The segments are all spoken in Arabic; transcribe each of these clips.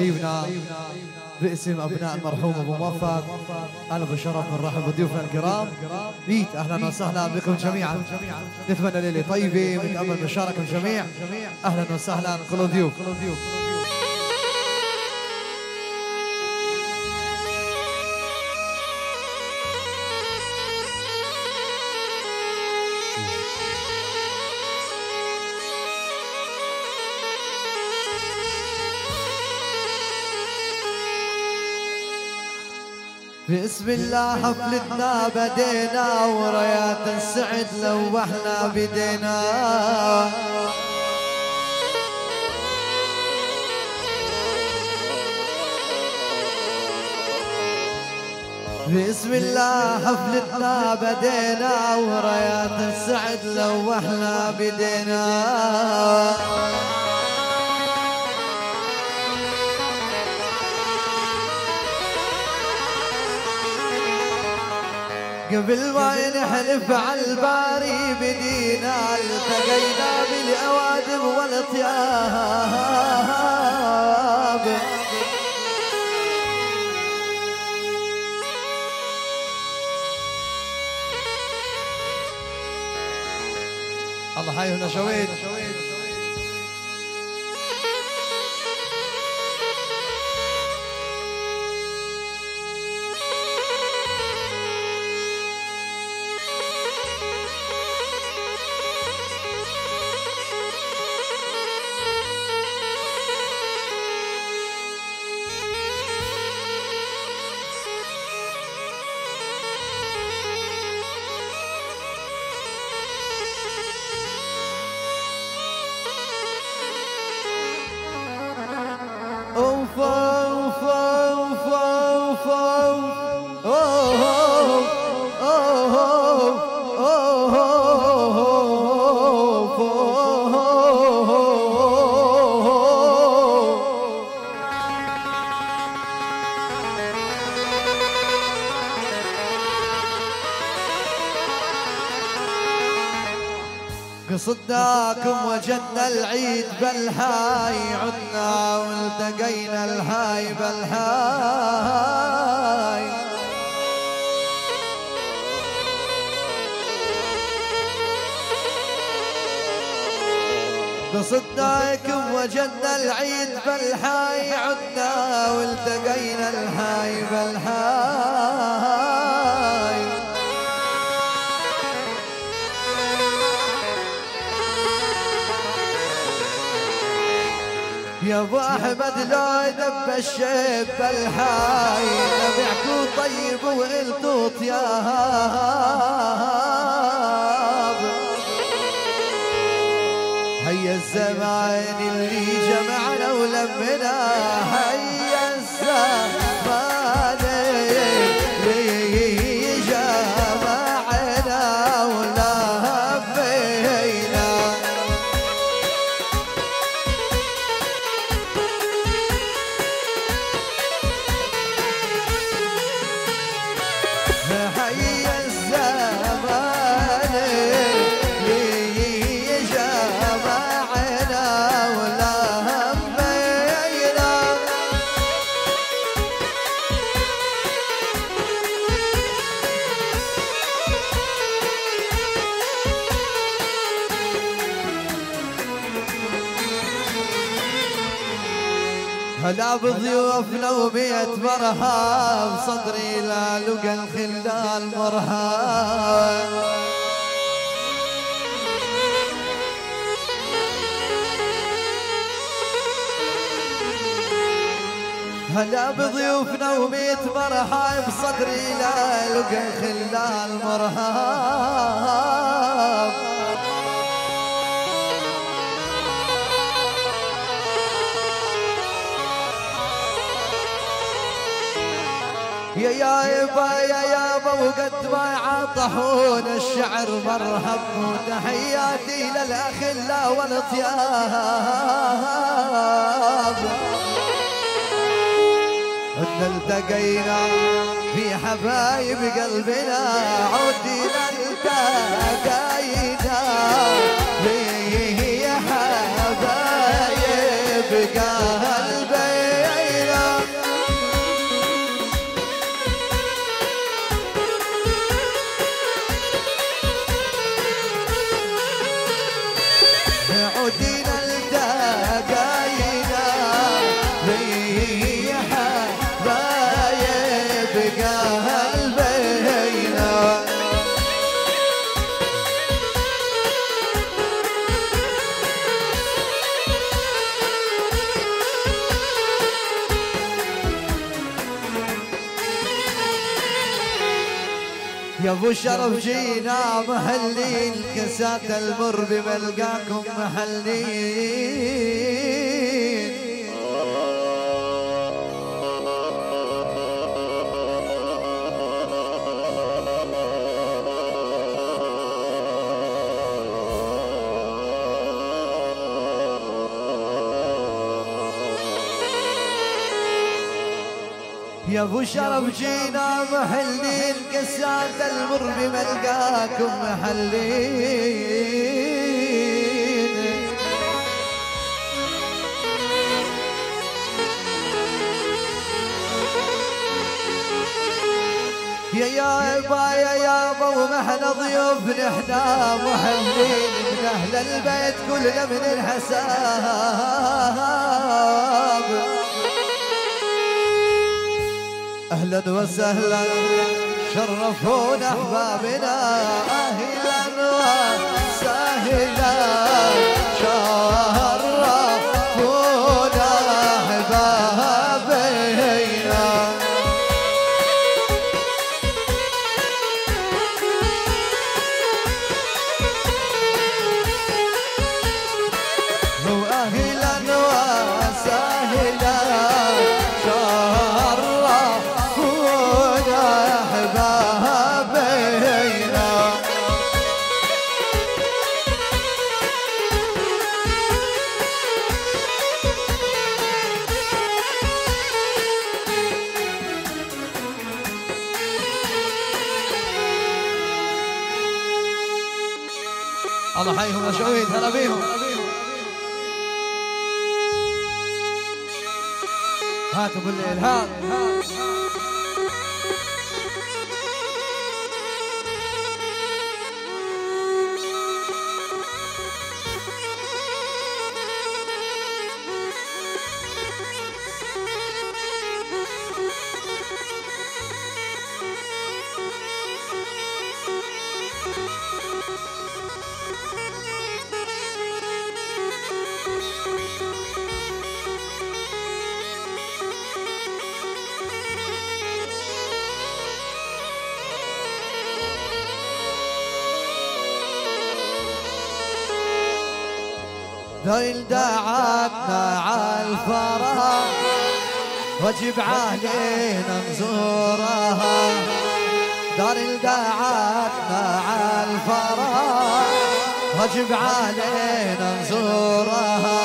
حبايبنا باسم أبناء المرحوم أبو موفق أهلا بالشرف نرحب بضيوفنا الكرام. بيت أهلا وسهلا بكم جميعا. نتمنى ليلة طيبة ونتامل مشاركة الجميع. أهلا وسهلا كل ضيوف. بسم الله حفلتنا بدينا وريات السعد لوحنا بدينا. بسم الله حفلتنا بدينا وريات السعد لوحنا بدينا. قبل ما نحلف على الباري بدينا التقينا بالأوادم والاطياب الله حي هنا شويت. العيد ابو احمد لو دب الشيب بالهاي نبيعكو طيب وانتو طياب هيا الزمان اللي جمعنا ولمنا هيا مرحب صدري لا لقى الخلال مرحب. هلا بضيوفنا وبيت مرحب صدري لا لقى الخلال مرحب. وقد ما عطحون الشعر مرحب وتحياتي للاخلاء والأطياب. إن التقينا في حبايب قلبنا عدنا التقينا في حبايب قلبنا؟ يا ابو شرف جينا محلين كسات المر بملقاكم محلين يا ابو شرف جينا محلين كسات المر بملقاكم محلين. يا يا با يا يابا ومحنا ضيوف نحنا محلين. من أهل البيت كلنا من الحساب. أهلا وسهلا. شرفونا احبابنا أهلا وسهلا شرفونا it. ذيل دعتنا عالفرح واجب علينا نزورها. دار دعتنا عالفرح واجب علينا نزورها.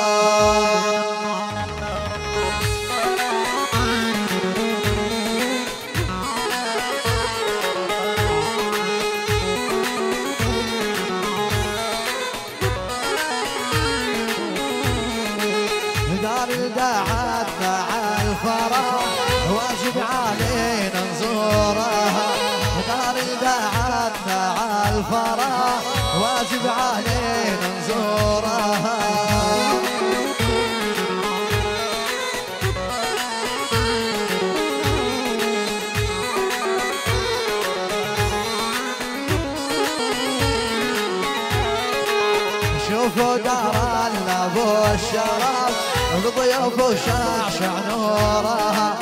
بضيوف وشعشع نورها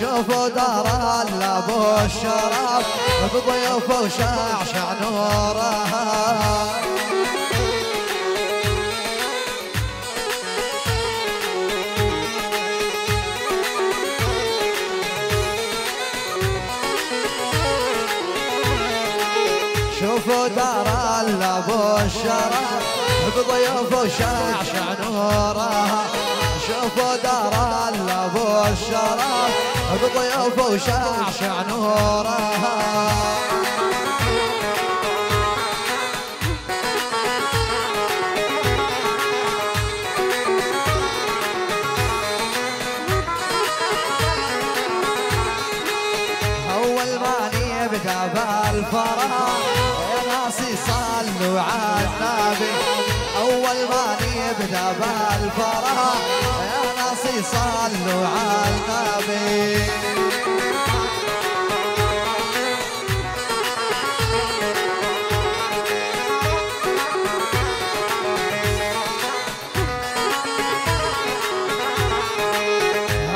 شوفوا دار أبو الشرف بضيوف وشعشع نورها شوفوا دار أبو الشرف بضيوف وشعشع نورها شوفوا دار ابو الشرف بضيوف وشعشع ناسي صلوا على النبي. أول ما نبدأ بالفرح يا ناسي صلوا على النبي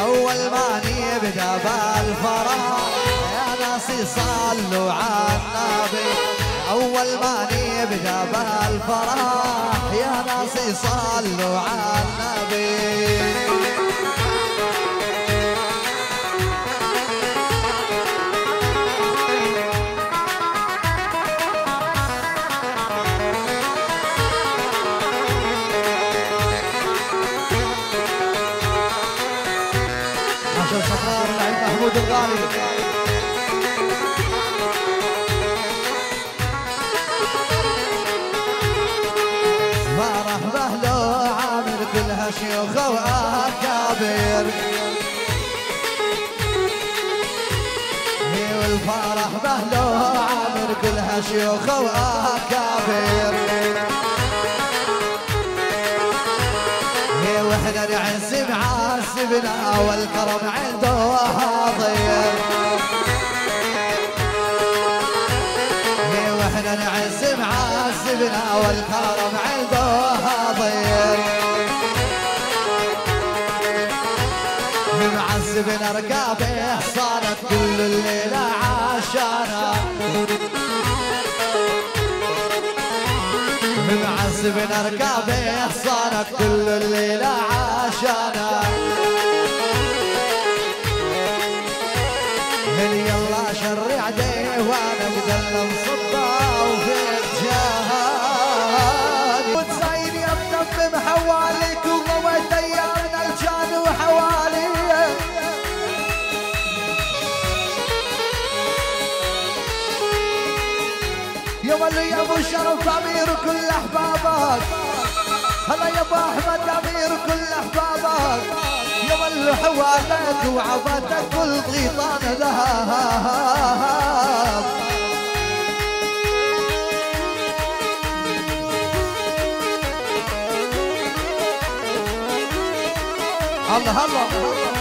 أول ما نبدأ بالفرح يا ناسي صلوا على النبي أول ما نبدأ بالفرح يا ناس صلوا على النبي محمود الغالي. فرح بهلو عامر كلها شيوخ واكابر والفرح بهلو عامر كلها شيوخ واكابر معاسبنا والكرم عنده هي وإحنا نعز معاسبنا والكرم عنده حاضر معذبنا رقابه صارت كل الليلة عشانا معذبنا رقابه صارت كل الليلة عشانا من يلا شرع ديوانك دلم صبا ولي يا ابو شرف امير كل أحبابك. هلا يا أبو أحمد امير كل أحبابك. يا ولي حوالك وعباتك كل غيطان ذهب الله الله.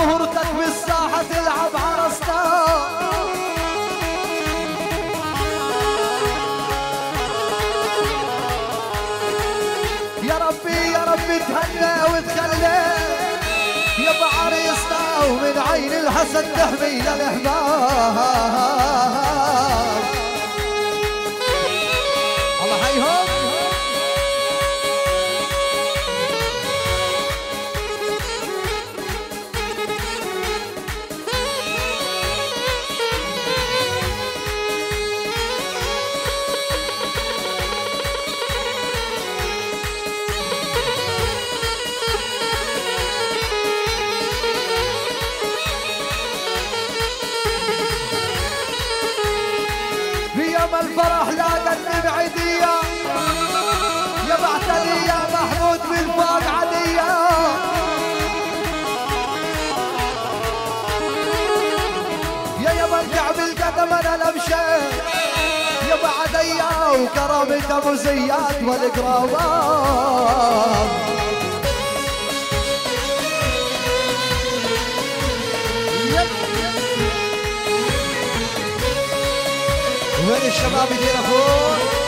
عرسنا ومهرتك بالساحة تلعب عرسنا يا ربي يا ربي تهنى وتخلى. يا بعريسنا ومن عين الحسن تحمي للاحباب بعدية وكرامة ابو زياد والقرابات وين الشباب فوق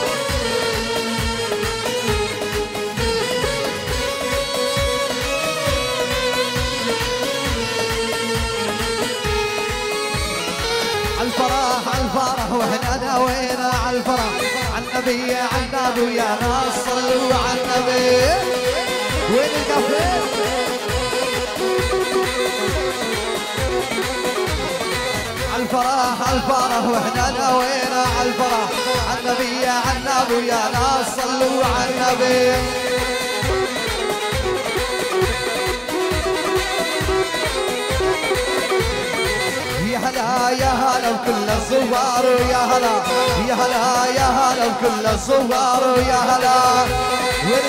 الفرح الفرح وإحنا ناوينا على الفرح؟ النبي على النبي يا ناس صلوا على النبي. وين الكافيه الفرح الفرح وإحنا ناوينا على الفرح. النبي يا النبي يا ناس صلوا على النبي. يا هلا بكل الزوار يا هلا يا هلا يا هلا بكل الزوار يا هلا. وين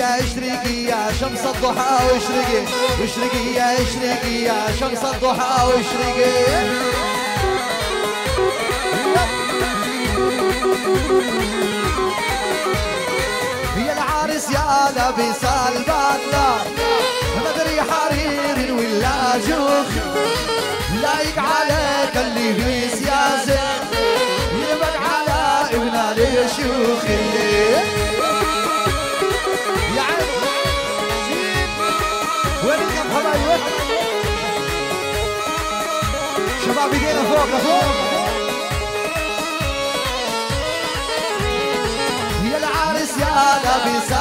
وين اشرقي يا شمس الضحى واشرقي واشرقي يا اشرقي يا شمس الضحى واشرقي. يا لابس البدلة مدري حرير ولا جوخ. لايق عليك اللي في سياسة يبقى على ابن الشيوخ. اللي يا عم وين القف حبايبك شباب ايدينا فوق لفوق يا العرس يا لابس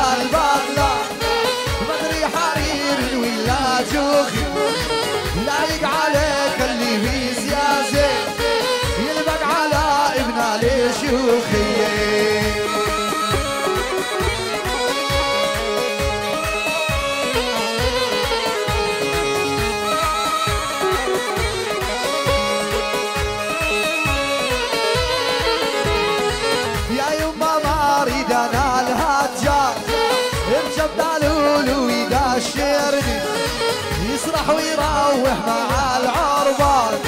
مع العربان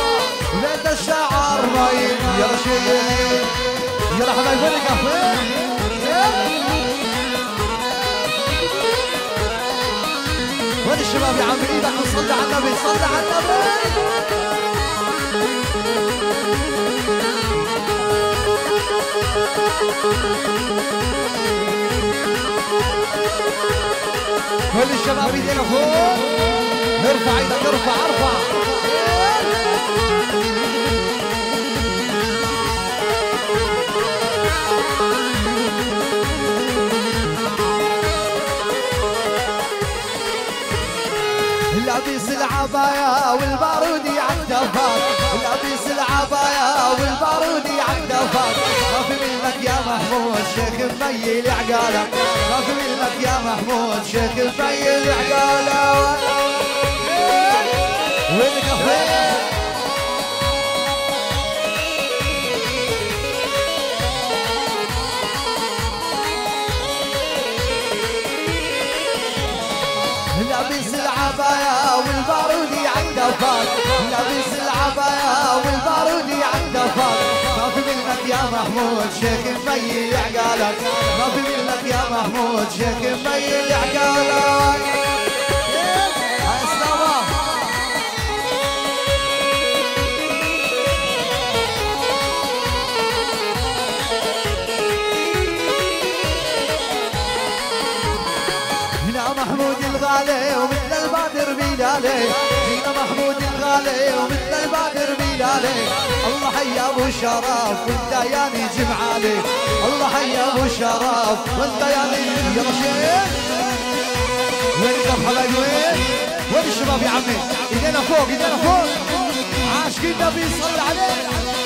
بيت الشعر ما يرشد يا حبايبي الكافيه وين الشباب يا عم إيدك وصلي على النبي صلي على النبي. كل الشباب؟ ايدينا فوق ارفع إيدك ارفع ارفع. لابس العباية والبارودي عالدفاق لابس العباية والبارودي ما في منك يا محمود شيخ مبين عقالك في منك يا محمود شيخ مبين عقالك لابس العباية والبارودي عالدفاق لابس العباية والبارودي عالدفاق ما في منك يا محمود شيخ مبين عقالك. ما في منك يا محمود شيخ مبين عقالك. بلالي هنا محمود الغالي ومثل البادر بلالي الله حيا أبو الشرف وانت يا نجم عالي الله حيا أبو الشرف وانت يا نجم يا شيخ وين وين؟ وين الشباب يا عمي؟ إيدينا فوق إيدينا فوق. عاشقين النبي صلى عليه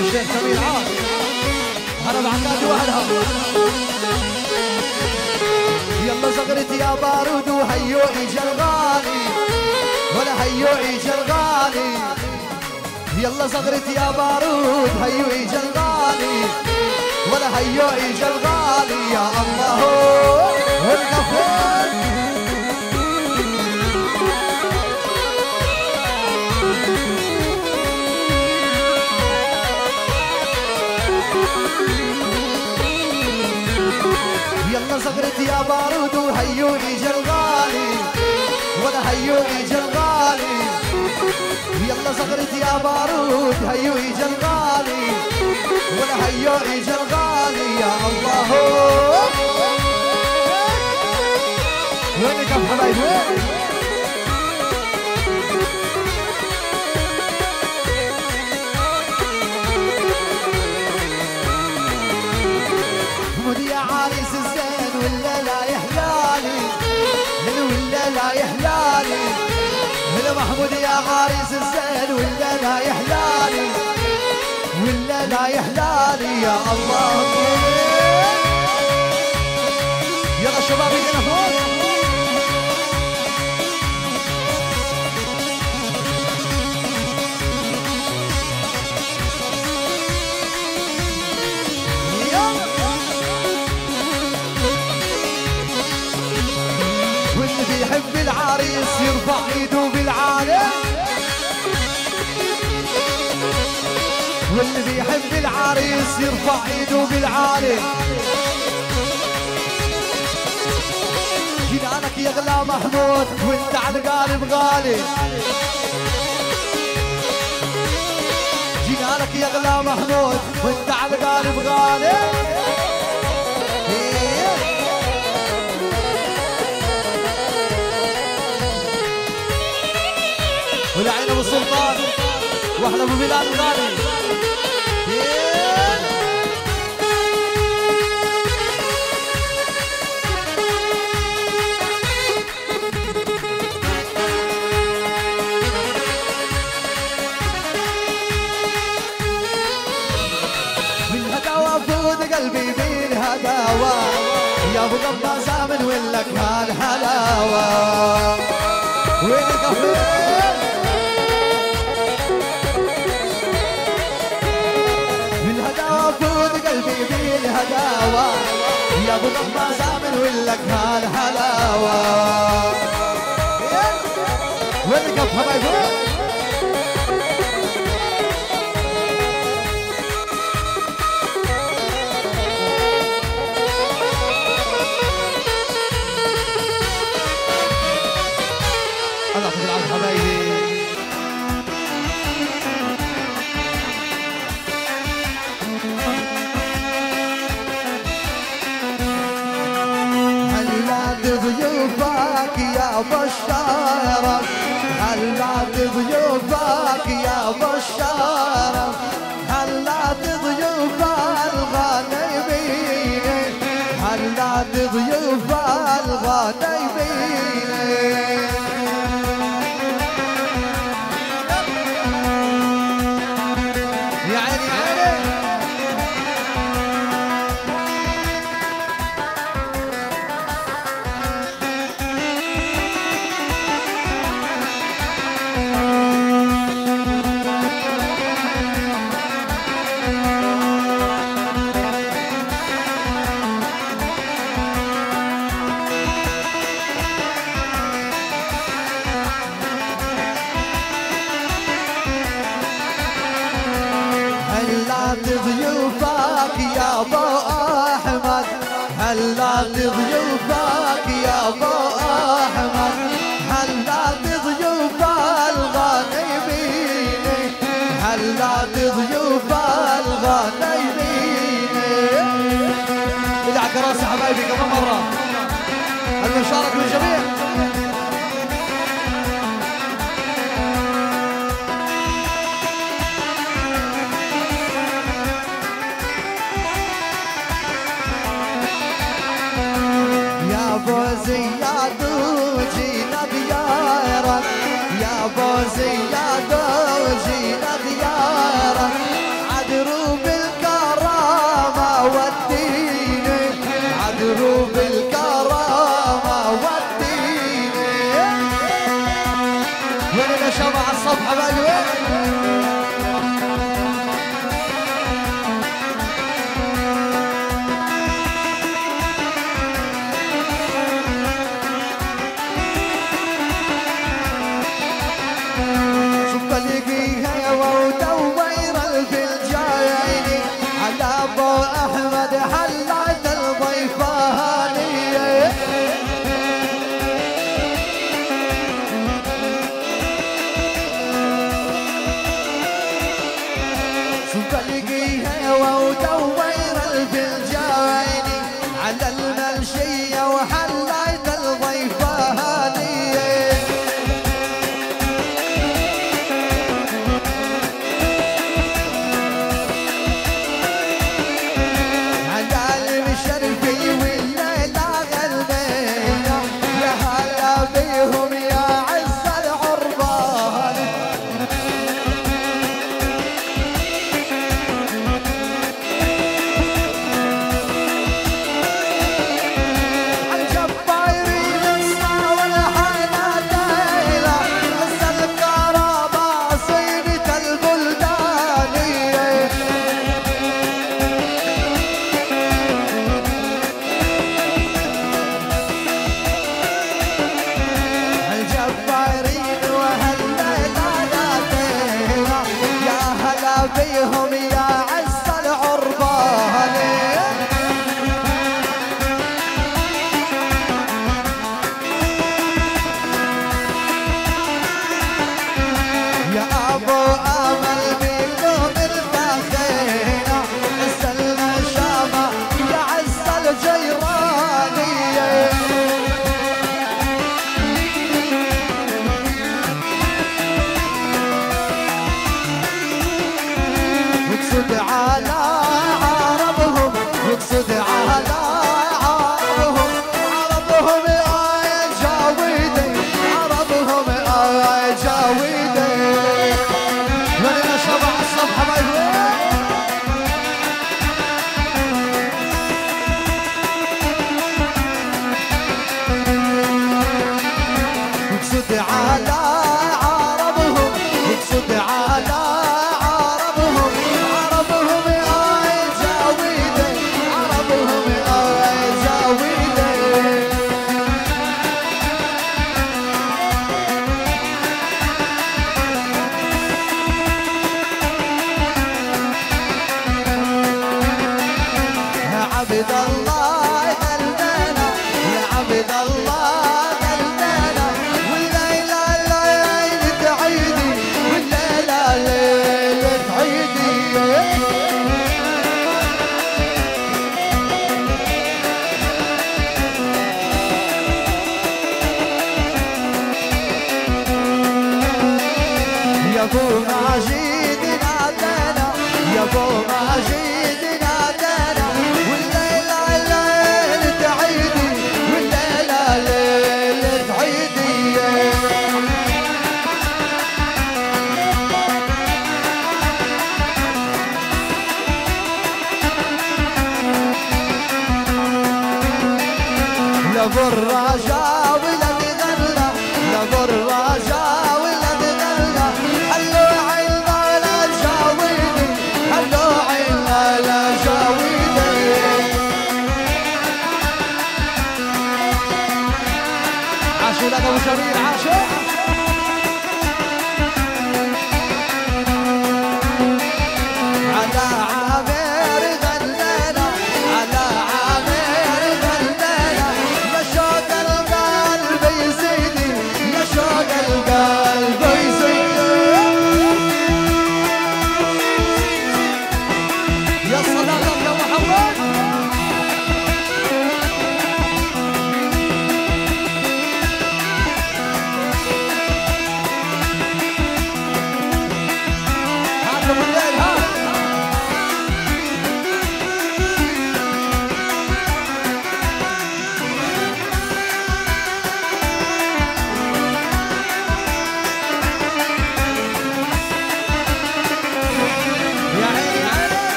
الشيخ سمير عاش هلا بعكاد واهلها يلا زغرت يا بارود وهيو اجا الغالي ولا هيو اجا الغالي يلا زغرت يا بارود هيو اجا الغالي ولا هيو اجا الغالي يا الله والغفور يلا زغرت يا بارود وهيو اجا الغالي ولا هيو اجا الغالي يلا زغرت يا بارود هيو اجا الغالي ولا هيو اجا الغالي يا الله. وينك يا حبايبي لا يحلالي ولا لا يحلالي يا الله. يلا شباب ايدينا فوق العريس يرفع ايده بالعالي جنانك يغلى محمود وانت على القالب غالي. جنانك يغلى محمود وانت على القالب غالي. ولعين ابو سلطان واحلى ابو بلال الغالي ابو غماز من ولك هالحلاوة وين القفل بالهداوة فود قلبي بالهداوة يا ابو وين القف حبايبي ضيوفك يا بشارة هلا ضيوف الغنيمين هلا ضيوف الغنيمين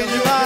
يا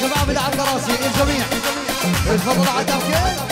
الشباب اللي على الكراسي الجميع. الفضل على كيف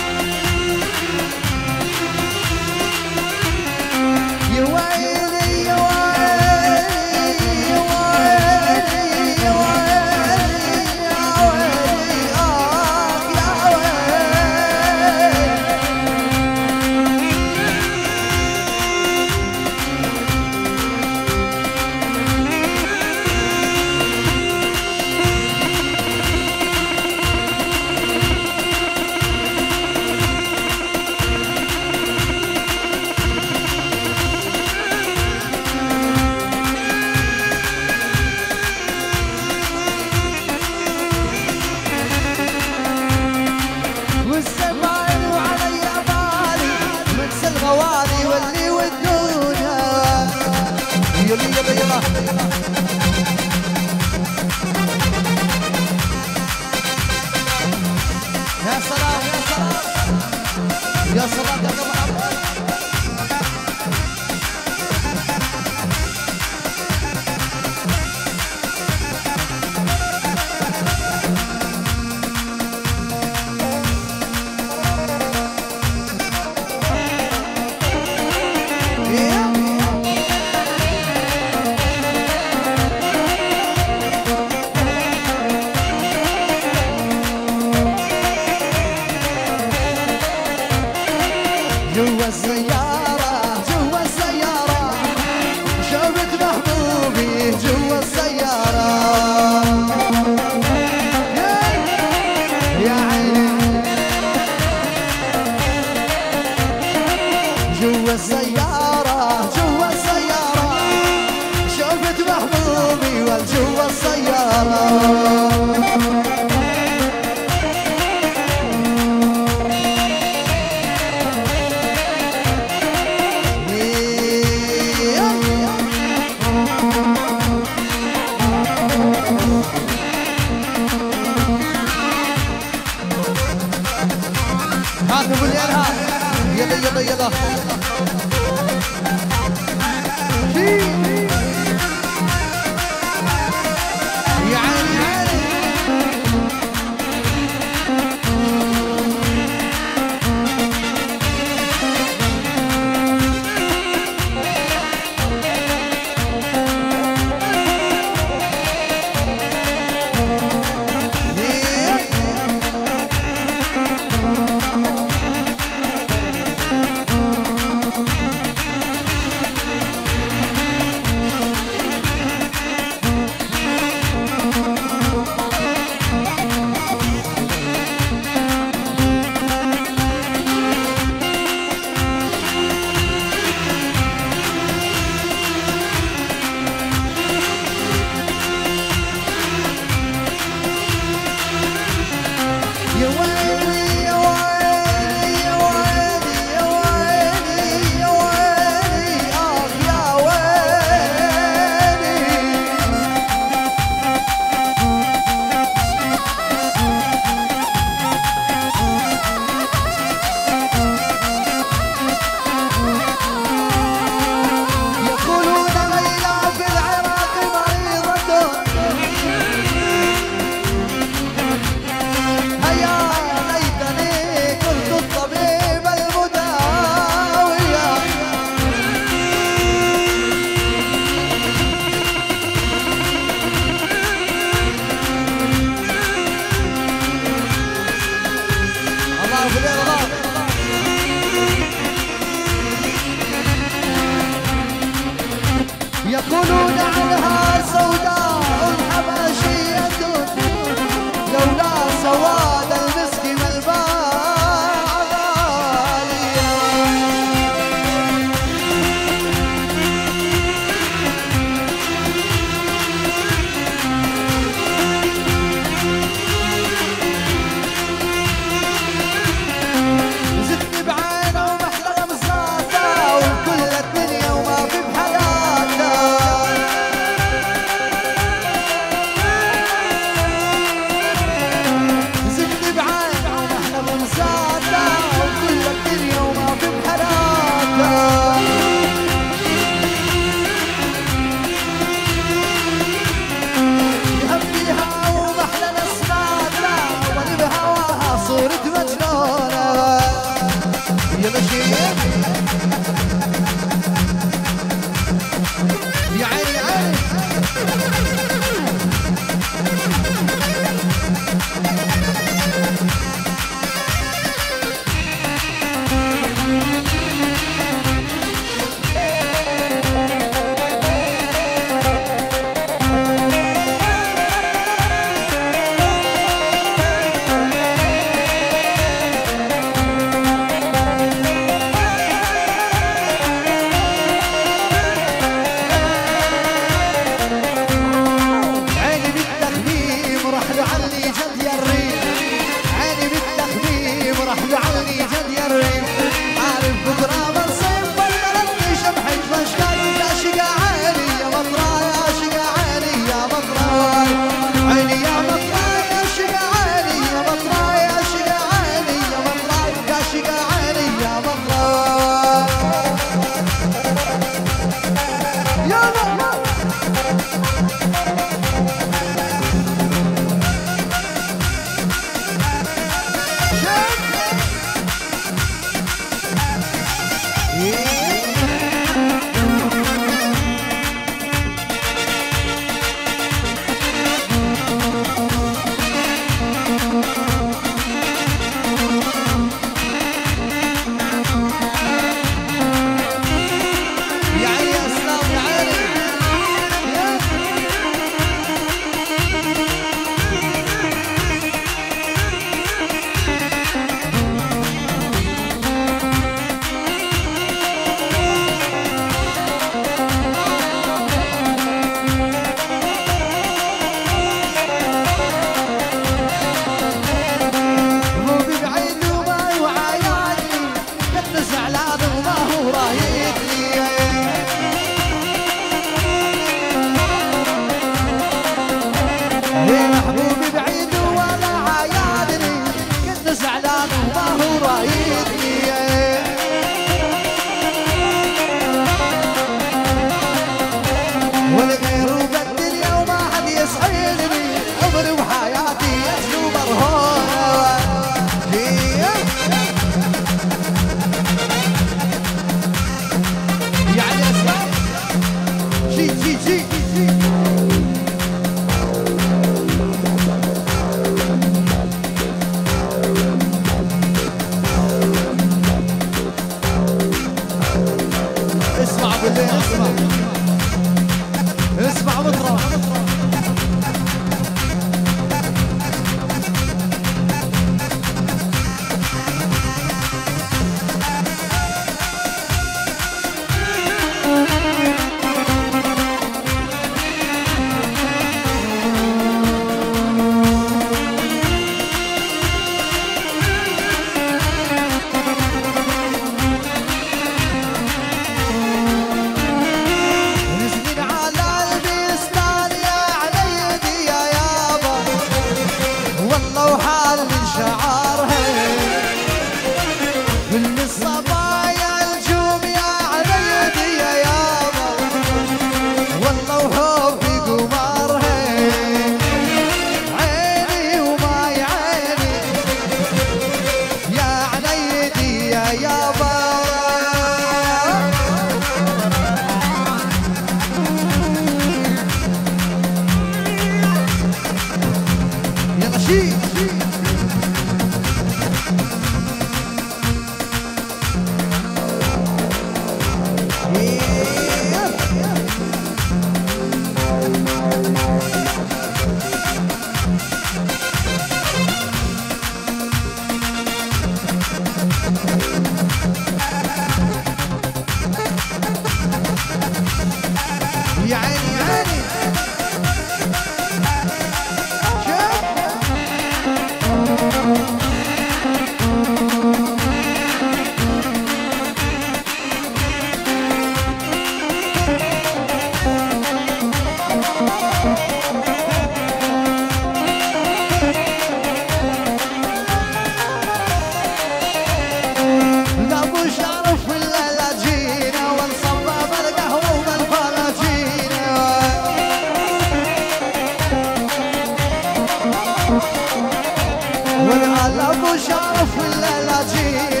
ولا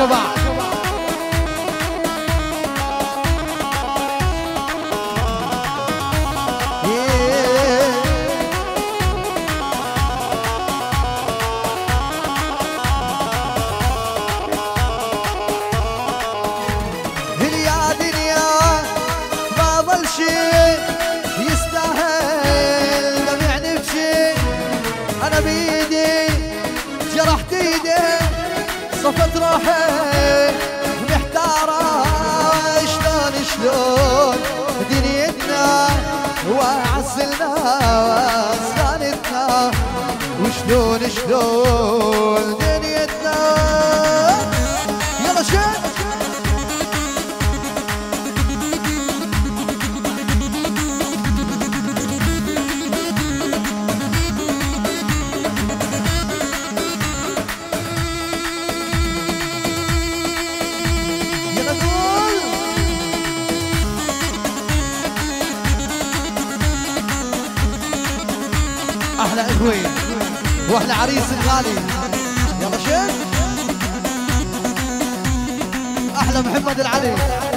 是吧？oh. الغالي يلا شيخ أحلى محمد العلي.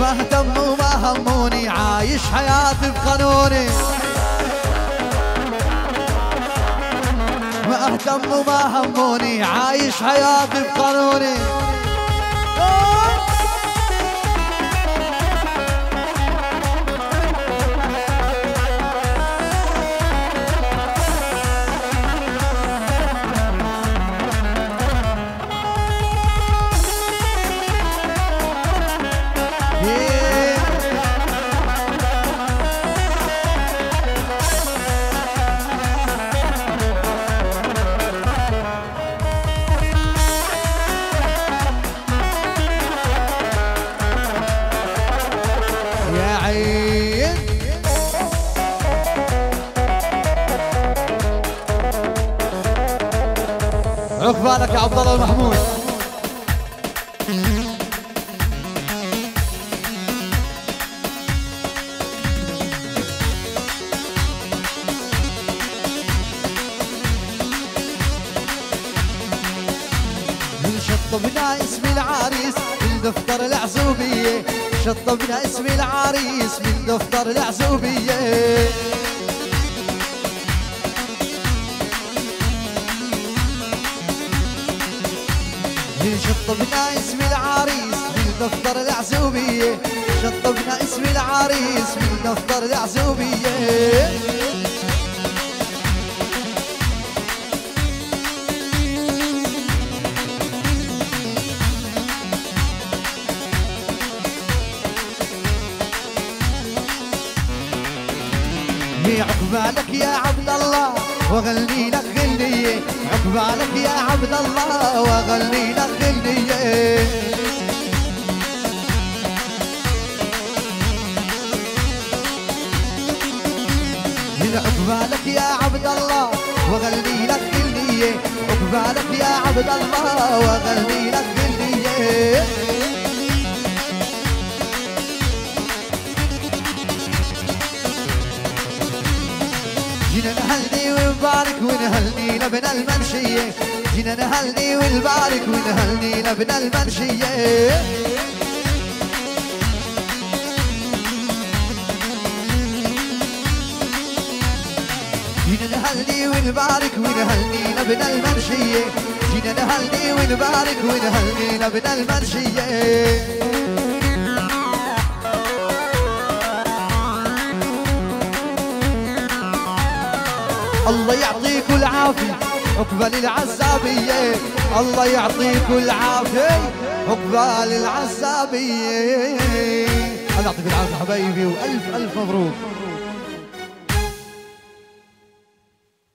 ما اهتموا ما هموني عايش حياتي بقانوني. ما اهتموا ما هموني عايش حياتي بقانوني. لك يا عبد الله المحمود شطبنا اسم العريس من دفتر العزوبية. شطبنا اسم العريس من دفتر العزوبية.